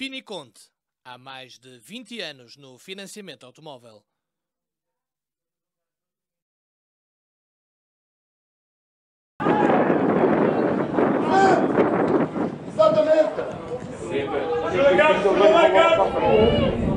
Fini Conte, há mais de 20 anos no financiamento automóvel. Exatamente! Delegado, delegado!